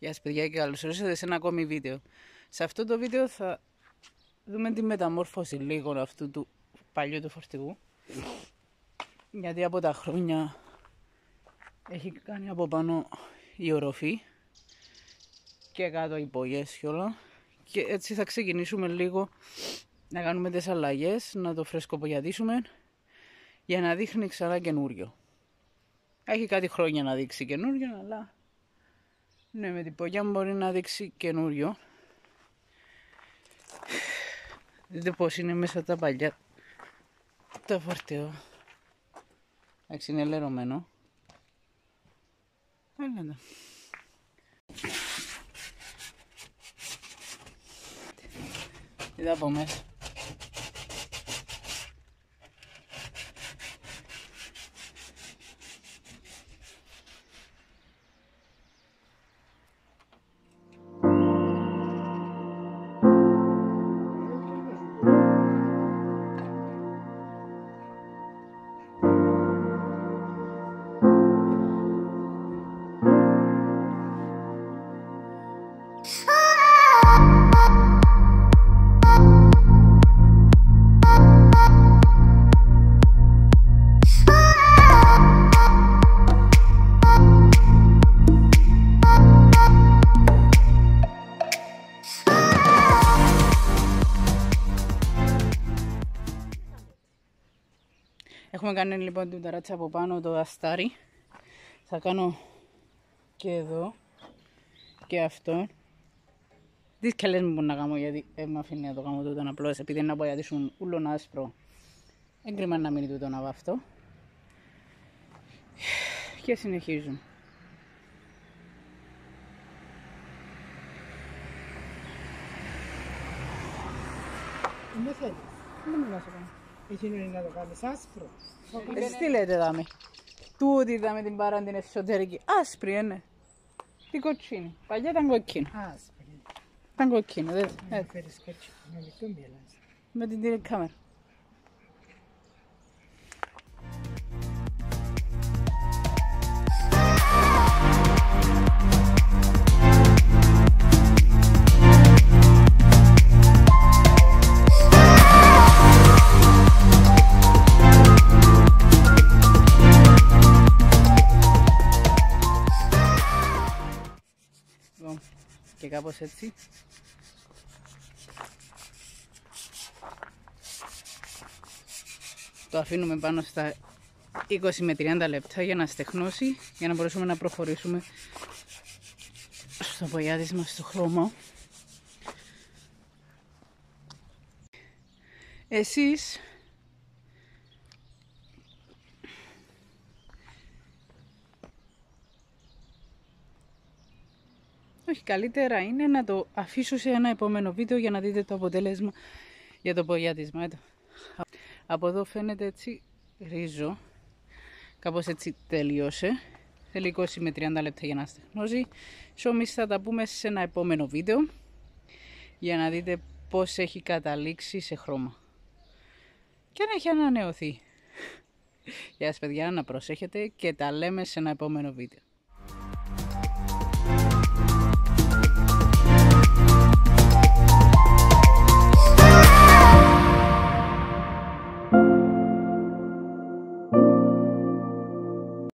Γεια σας παιδιά και καλώς ήρθατε σε ένα ακόμη βίντεο. Σε αυτό το βίντεο θα δούμε τη μεταμόρφωση λίγο αυτού του παλιού του φορτηγού. Γιατί από τα χρόνια έχει κάνει από πάνω η οροφή και κάτω οι πογές και όλα. Και έτσι θα ξεκινήσουμε λίγο να κάνουμε τις αλλαγές, να το φρεσκοπογιατίσουμε για να δείχνει ξανά καινούριο. Έχει κάτι χρόνια να δείξει καινούριο, αλλά ναι, με την πογιά μπορεί να δείξει καινούριο. Δείτε πώς είναι μέσα τα παλιά. Το φορτίο. Εντάξει, είναι λερωμένο. Έλα Είδα από μέσα. Έχουμε κάνει λοιπόν την ταράτσα από πάνω το αστάρι. Θα κάνω και εδώ και αυτό. Τι καλές μου να κάνω γιατί ε, με αφήνει να το κάνω τούτο απλώς επειδή είναι να πω ούλον άσπρο. Έγκριμα να μείνει τούτο να αυτό. Και συνεχίζουν. Δεν θέλεις. Δεν μου να σε κάνω. Εκείνο είναι να το κάνεις άσπρο. Εσύ τι λέτε δάμε. Τούτη δάμε την παρά την εσωτερική. Άσπρη είναι. Τι κοτσίνη. Παλιά ήταν κοκκίνο. Άσπρη. Ήταν κοκκίνο. Δεν... Δεν φέρεις κοτσίνο. Με λεπτό μιλάς. Με την τηλεκάμερα. Και κάπως έτσι. Το αφήνουμε πάνω στα 20 με 30 λεπτά για να στεχνώσει, για να μπορέσουμε να προχωρήσουμε στο πογιάτισμα στο χρώμα. Εσείς Όχι, καλύτερα είναι να το αφήσω σε ένα επόμενο βίντεο για να δείτε το αποτέλεσμα για το πογιάτισμα. Από εδώ φαίνεται έτσι ρίζο. Κάπως έτσι τελείωσε. Θέλει 20 με 30 λεπτά για να στεχνώσει. Σόμις θα τα πούμε σε ένα επόμενο βίντεο για να δείτε πώς έχει καταλήξει σε χρώμα. Και να έχει ανανεωθεί. Γεια σας παιδιά, να προσέχετε και τα λέμε σε ένα επόμενο βίντεο.